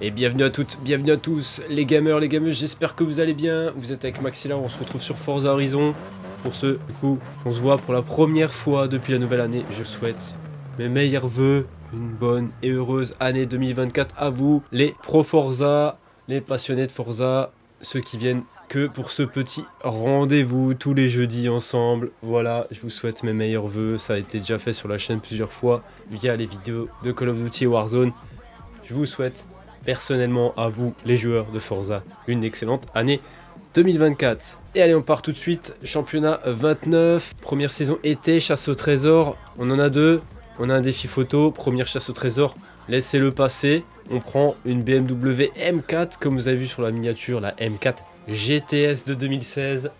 Et bienvenue à toutes, bienvenue à tous, les gamers, les gameuses, j'espère que vous allez bien. Vous êtes avec Maxilla, on se retrouve sur Forza Horizon. Pour ce, coup, on se voit pour la première fois depuis la nouvelle année. Je souhaite mes meilleurs voeux, une bonne et heureuse année 2024 à vous, les pro Forza, les passionnés de Forza, ceux qui viennent pour ce petit rendez-vous tous les jeudis ensemble. Voilà, je vous souhaite mes meilleurs voeux. Ça a été déjà fait sur la chaîne plusieurs fois via les vidéos de Call of Duty Warzone. Je vous souhaite personnellement à vous, les joueurs de Forza, une excellente année 2024. Et allez, on part tout de suite. Championnat 29, première saison été, chasse au trésor. On en a deux. On a un défi photo, première chasse au trésor. Laissez-le passer. On prend une BMW M4, comme vous avez vu sur la miniature, la M4 GTS de 2016.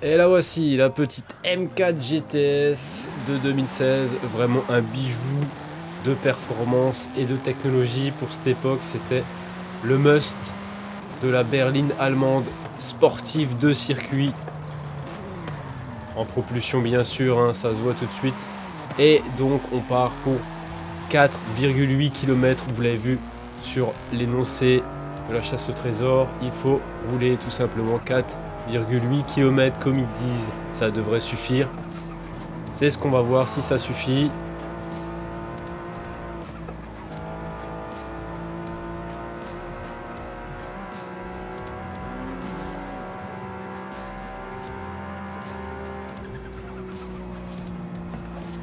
Et la voici, la petite M4 GTS de 2016. Vraiment un bijou de performance et de technologie. Pour cette époque, c'était le must de la berline allemande sportive de circuit. En propulsion, bien sûr, hein, ça se voit tout de suite. Et donc, on part pour 4,8 km. Vous l'avez vu sur l'énoncé la chasse au trésor, il faut rouler tout simplement 4,8 km comme ils disent. Ça devrait suffire. C'est ce qu'on va voir si ça suffit.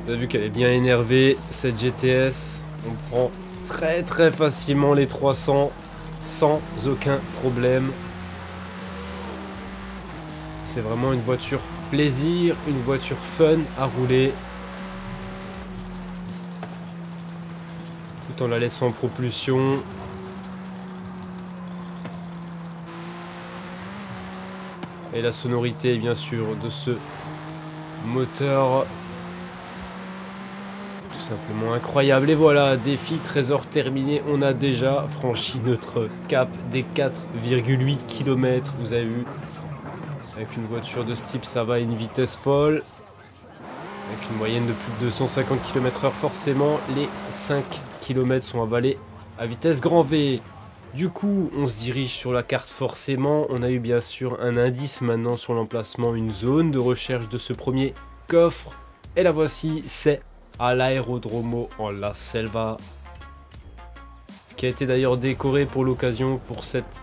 Vous avez vu qu'elle est bien énervée, cette GTS. On prend très très facilement les 300 sans aucun problème. C'est vraiment une voiture plaisir, une voiture fun à rouler. Tout en la laissant en propulsion. Et la sonorité bien sûr de ce moteur simplement incroyable. Et voilà, défi trésor terminé. On a déjà franchi notre cap des 4,8 km. Vous avez vu, avec une voiture de ce type, ça va à une vitesse folle. Avec une moyenne de plus de 250 km/h, forcément, les 5 km sont avalés à vitesse grand V. Du coup, on se dirige sur la carte forcément. On a eu bien sûr un indice maintenant sur l'emplacement, une zone de recherche de ce premier coffre. Et la voici, c'est à l'aérodromo en La Selva, qui a été d'ailleurs décoré pour l'occasion pour cette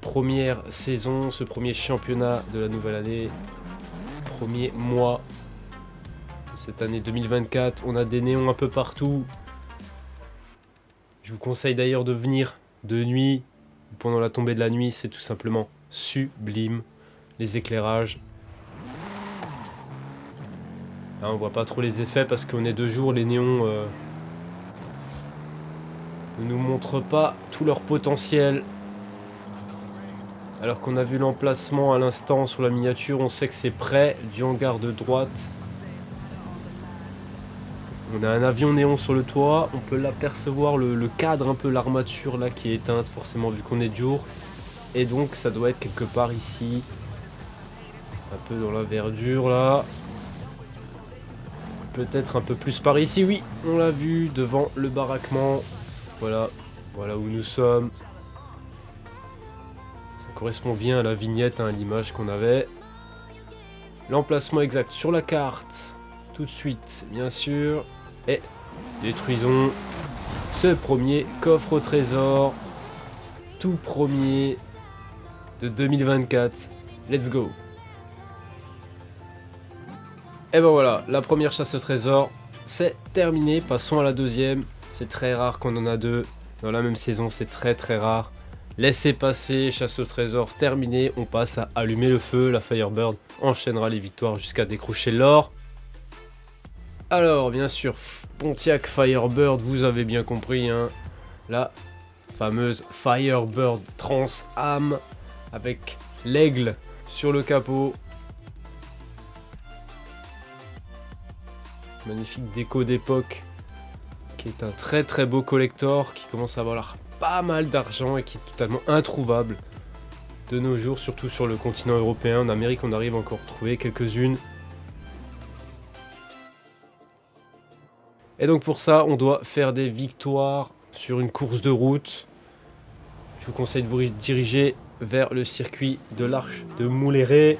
première saison, ce premier championnat de la nouvelle année, premier mois de cette année 2024. On a des néons un peu partout. Je vous conseille d'ailleurs de venir de nuit, pendant la tombée de la nuit, c'est tout simplement sublime. Les éclairages, Là, on voit pas trop les effets parce qu'on est de jour, les néons euh, ne nous montrent pas tout leur potentiel. Alors qu'on a vu l'emplacement à l'instant sur la miniature, on sait que c'est près du hangar de droite. On a un avion néon sur le toit, on peut l'apercevoir, le, le, cadre, un peu l'armature là qui est éteinte forcément vu qu'on est de jour. Et donc ça doit être quelque part ici. Un peu dans la verdure là peut-être un peu plus par ici. Oui, on l'a vu devant le baraquement. Voilà, voilà où nous sommes. Ça correspond bien à la vignette, hein, à l'image qu'on avait. L'emplacement exact sur la carte, tout de suite, bien sûr. Et détruisons ce premier coffre au trésor. Tout premier de 2024. Let's go et ben voilà, la première chasse au trésor, c'est terminé. Passons à la deuxième. C'est très rare qu'on en a deux dans la même saison, c'est très très rare. Laissez passer, chasse au trésor terminé. On passe à allumer le feu. La Firebird enchaînera les victoires jusqu'à décrocher l'or. Alors, bien sûr, Pontiac Firebird, vous avez bien compris, hein, la fameuse Firebird Trans Am avec l'aigle sur le capot. Magnifique déco d'époque, qui est un très très beau collector, qui commence à avoir pas mal d'argent et qui est totalement introuvable de nos jours, surtout sur le continent européen. En Amérique, on arrive encore à trouver quelques-unes. Et donc pour ça, on doit faire des victoires sur une course de route. Je vous conseille de vous diriger vers le circuit de l'Arche de Mouléré.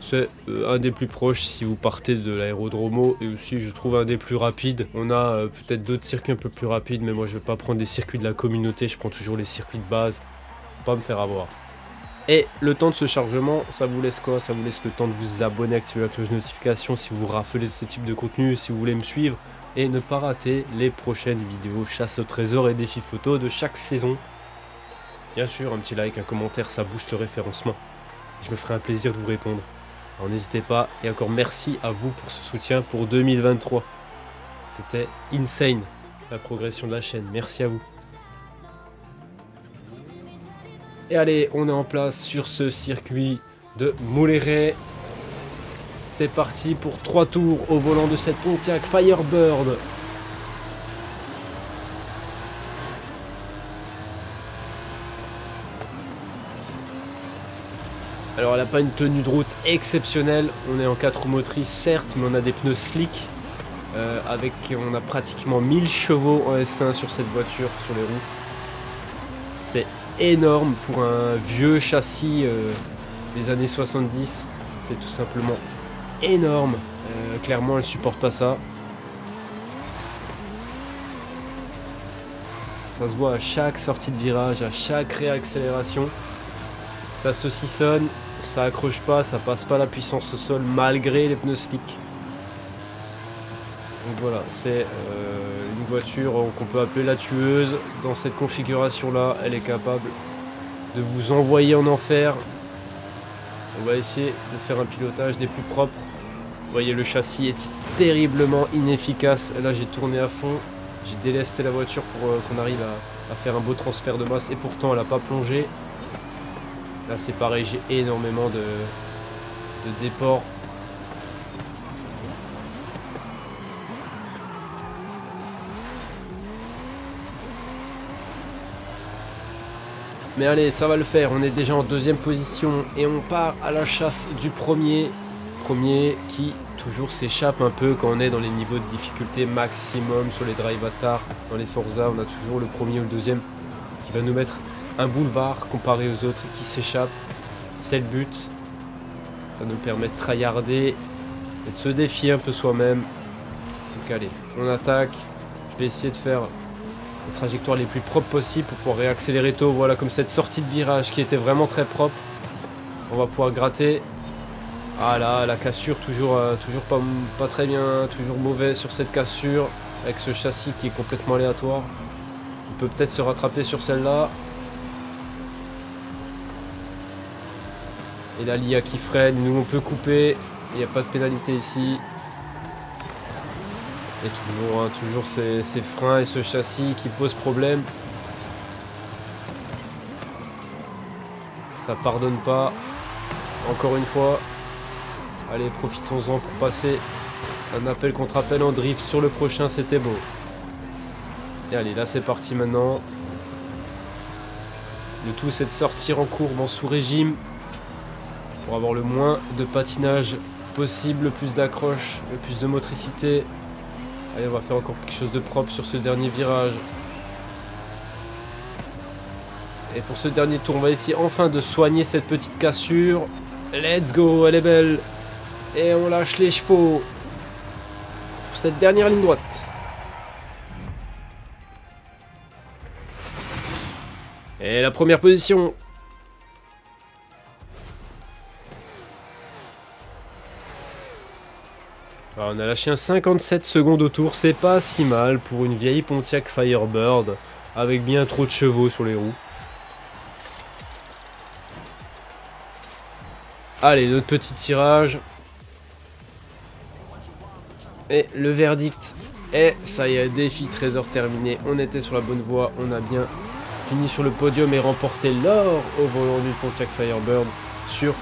C'est euh, un des plus proches si vous partez de l'aérodromo et aussi je trouve un des plus rapides. On a euh, peut-être d'autres circuits un peu plus rapides mais moi je vais pas prendre des circuits de la communauté, je prends toujours les circuits de base. pas me faire avoir. Et le temps de ce chargement, ça vous laisse quoi? Ça vous laisse le temps de vous abonner, activer la cloche de notification si vous raffolez ce type de contenu, si vous voulez me suivre et ne pas rater les prochaines vidéos chasse au trésor et défis photo de chaque saison. Bien sûr, un petit like, un commentaire, ça booste le référencement. Je me ferai un plaisir de vous répondre. Alors n'hésitez pas, et encore merci à vous pour ce soutien pour 2023. C'était insane, la progression de la chaîne. Merci à vous. Et allez, on est en place sur ce circuit de Mouleret. C'est parti pour 3 tours au volant de cette Pontiac Firebird. Alors elle n'a pas une tenue de route exceptionnelle, on est en 4 roues motrices certes, mais on a des pneus slick. Euh, avec on a pratiquement 1000 chevaux en S1 sur cette voiture, sur les roues. C'est énorme pour un vieux châssis euh, des années 70. C'est tout simplement énorme. Euh, clairement, elle supporte pas ça. Ça se voit à chaque sortie de virage, à chaque réaccélération. Ça saucissonne, ça accroche pas, ça passe pas la puissance au sol malgré les pneus slick. Donc voilà, c'est euh, une voiture qu'on peut appeler la tueuse. Dans cette configuration là, elle est capable de vous envoyer en enfer. On va essayer de faire un pilotage des plus propres. Vous voyez le châssis est terriblement inefficace. Là j'ai tourné à fond. J'ai délesté la voiture pour euh, qu'on arrive à, faire un beau transfert de masse. Et pourtant elle n'a pas plongé. Là c'est pareil, j'ai énormément de, de déport. Mais allez, ça va le faire. On est déjà en deuxième position et on part à la chasse du premier premier qui toujours s'échappe un peu quand on est dans les niveaux de difficulté maximum sur les drive avatars. Dans les Forza, on a toujours le premier ou le deuxième qui va nous mettre un boulevard comparé aux autres qui s'échappe. C'est le but. Ça nous permet de tryharder et de se défier un peu soi-même. Donc allez, on attaque. Je vais essayer de faire les trajectoires les plus propres possibles pour pouvoir réaccélérer tôt. Voilà, comme cette sortie de virage qui était vraiment très propre. On va pouvoir gratter ah là, la cassure toujours, euh, toujours pas, pas très bien, toujours mauvais sur cette cassure. Avec ce châssis qui est complètement aléatoire. On peut peut-être se rattraper sur celle-là. Et là, l'IA qui freine. Nous, on peut couper. Il n'y a pas de pénalité ici. Et toujours, hein, toujours ces, freins et ce châssis qui posent problème. Ça pardonne pas. Encore une fois. Allez, profitons-en pour passer un appel contre appel en drift sur le prochain, c'était beau. Et allez, là c'est parti maintenant. Le tout c'est de sortir en courbe en sous-régime pour avoir le moins de patinage possible, le plus d'accroche, le plus de motricité. Allez, on va faire encore quelque chose de propre sur ce dernier virage. Et pour ce dernier tour, on va essayer enfin de soigner cette petite cassure. Let's go, elle est belle et on lâche les chevaux pour cette dernière ligne droite. Et la première position. On a lâché un 57 secondes au tour, c'est pas si mal pour une vieille Pontiac Firebird avec bien trop de chevaux sur les roues. Allez, notre petit tirage. Et le verdict est, ça y est, défi trésor terminé. On était sur la bonne voie, on a bien fini sur le podium et remporté l'or au volant du Pontiac Firebird sur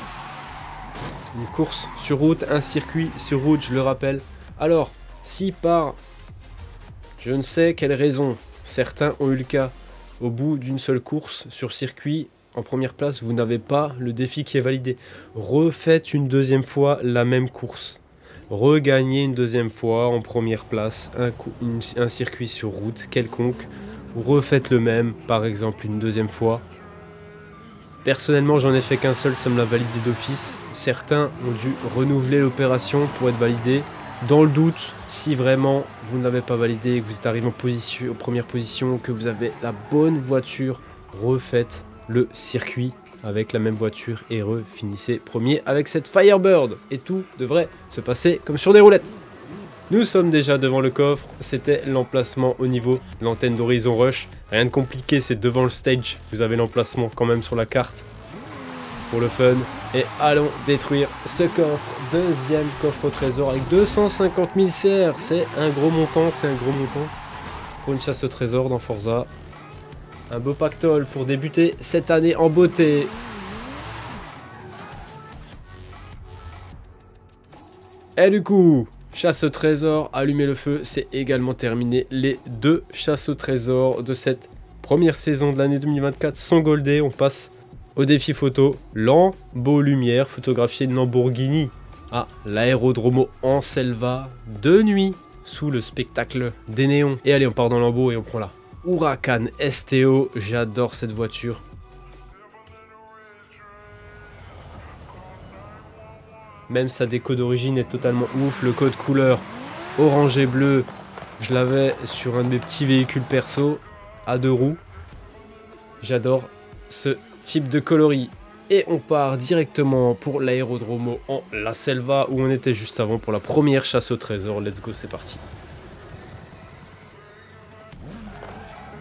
une course sur route, un circuit sur route, je le rappelle. Alors, si par je ne sais quelle raison, certains ont eu le cas, au bout d'une seule course sur circuit, en première place, vous n'avez pas le défi qui est validé. Refaites une deuxième fois la même course regagner une deuxième fois en première place un, circuit sur route quelconque. Refaites le même, par exemple, une deuxième fois. Personnellement, j'en ai fait qu'un seul, ça me l'a validé d'office. Certains ont dû renouveler l'opération pour être validés. Dans le doute, si vraiment vous n'avez pas validé, que vous êtes arrivé en position, que vous avez la bonne voiture, refaites le circuit avec la même voiture et refinissez premier avec cette Firebird. Et tout devrait se passer comme sur des roulettes. Nous sommes déjà devant le coffre, c'était l'emplacement au niveau de l'antenne d'Horizon Rush. Rien de compliqué, c'est devant le stage, vous avez l'emplacement quand même sur la carte pour le fun. Et allons détruire ce coffre. Deuxième coffre au trésor avec 250 000 CR. C'est un gros montant, c'est un gros montant. Pour une chasse au trésor dans Forza. Un beau pactole pour débuter cette année en beauté. Et du coup, chasse au trésor, allumer le feu, c'est également terminé. Les deux chasses au trésor de cette première saison de l'année 2024 sont goldées. On passe au défi photo, Lambo Lumière, photographier une Lamborghini à l'aérodromo en Selva de nuit sous le spectacle des néons. Et allez, on part dans Lambo et on prend la Huracan STO. J'adore cette voiture. Même sa déco d'origine est totalement ouf. Le code couleur orange et bleu, je l'avais sur un de mes petits véhicules perso à deux roues. J'adore ce type de coloris. Et on part directement pour l'aérodromo en La Selva où on était juste avant pour la première chasse au trésor. Let's go, c'est parti.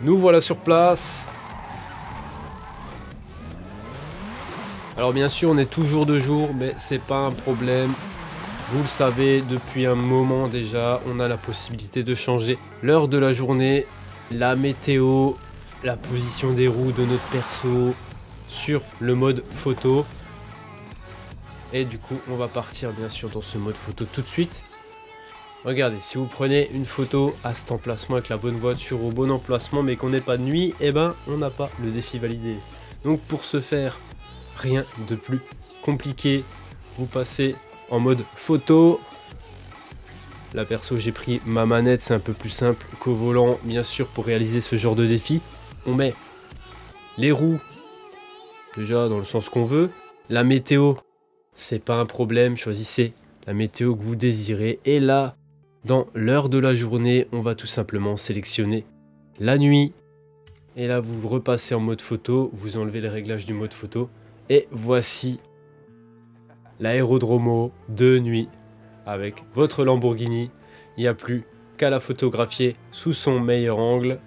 Nous voilà sur place. Alors bien sûr, on est toujours de jour, mais c'est pas un problème. Vous le savez, depuis un moment déjà, on a la possibilité de changer l'heure de la journée, la météo, la position des roues de notre perso, sur le mode photo. Et du coup, on va partir bien sûr dans ce mode photo tout de suite. Regardez, si vous prenez une photo à cet emplacement avec la bonne voiture au bon emplacement, mais qu'on n'est pas de nuit, eh ben, on n'a pas le défi validé. Donc pour ce faire, rien de plus compliqué. Vous passez en mode photo. Là perso, j'ai pris ma manette, c'est un peu plus simple qu'au volant, bien sûr, pour réaliser ce genre de défi. On met les roues déjà dans le sens qu'on veut. La météo, c'est pas un problème, choisissez la météo que vous désirez. Et là, dans l'heure de la journée, on va tout simplement sélectionner la nuit. Et là, vous repassez en mode photo, vous enlevez les réglages du mode photo. Et voici l'aérodromo de nuit avec votre Lamborghini. Il n'y a plus qu'à la photographier sous son meilleur angle.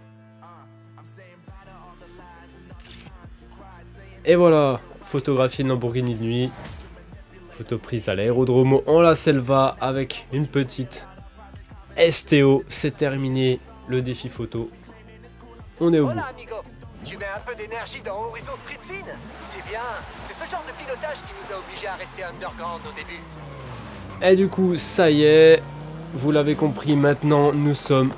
Et voilà, photographie de Lamborghini de nuit. Photo prise à l'aérodrome en la Selva avec une petite STO. C'est terminé le défi photo. On est au bout. Tu mets un peu d'énergie dans Horizon Street Scene C'est bien, c'est ce genre de pilotage qui nous a obligés à rester underground au début. Et du coup, ça y est, vous l'avez compris, maintenant nous sommes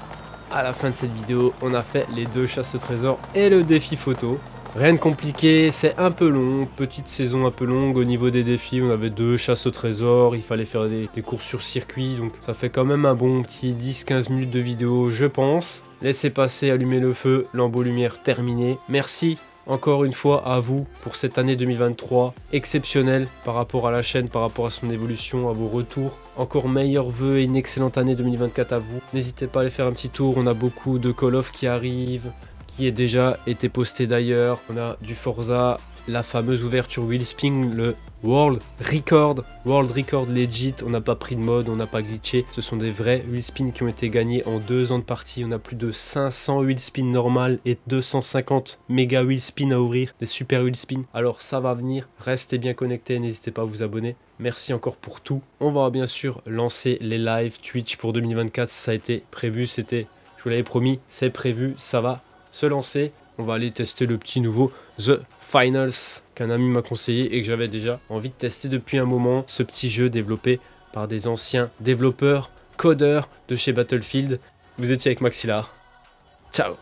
à la fin de cette vidéo. On a fait les deux chasses au trésor et le défi photo. Rien de compliqué, c'est un peu long, petite saison un peu longue au niveau des défis, on avait deux chasses au trésor, il fallait faire des, courses sur circuit, donc ça fait quand même un bon petit 10-15 minutes de vidéo je pense. Laissez passer, allumer le feu, lambeau lumière terminé. Merci encore une fois à vous pour cette année 2023 exceptionnelle par rapport à la chaîne, par rapport à son évolution, à vos retours. Encore meilleurs vœux et une excellente année 2024 à vous. N'hésitez pas à aller faire un petit tour, on a beaucoup de Call of qui arrivent, qui est déjà été posté d'ailleurs. On a du Forza, la fameuse ouverture Wheelspin, le World Record, World Record legit, on n'a pas pris de mode, on n'a pas glitché, ce sont des vrais wheelspins qui ont été gagnés en deux ans de partie, on a plus de 500 wheelspins normales et 250 méga wheelspins à ouvrir, des super wheelspins, alors ça va venir, restez bien connectés, n'hésitez pas à vous abonner, merci encore pour tout, on va bien sûr lancer les lives Twitch pour 2024, ça a été prévu, c'était, je vous l'avais promis, c'est prévu, ça va se lancer. On va aller tester le petit nouveau The Finals qu'un ami m'a conseillé et que j'avais déjà envie de tester depuis un moment. Ce petit jeu développé par des anciens développeurs, codeurs de chez Battlefield. Vous étiez avec Maxillar. Ciao